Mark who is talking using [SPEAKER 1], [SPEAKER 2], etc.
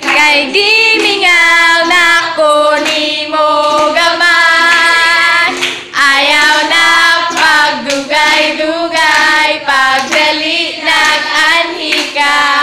[SPEAKER 1] Kay di mingaw na ko ni mo gamay. Ayaw na pagdugay-dugay Pagdali nag-anhika